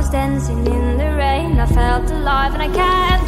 was dancing in the rain. I felt alive and I can't